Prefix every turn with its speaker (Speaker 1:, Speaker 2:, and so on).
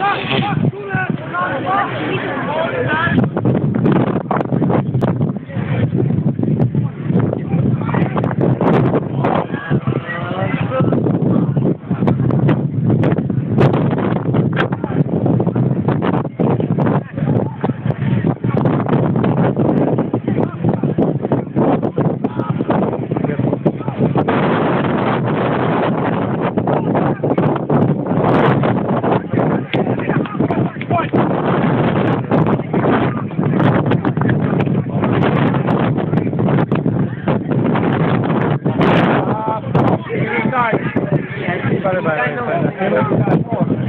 Speaker 1: Stop! Stop! Bye-bye.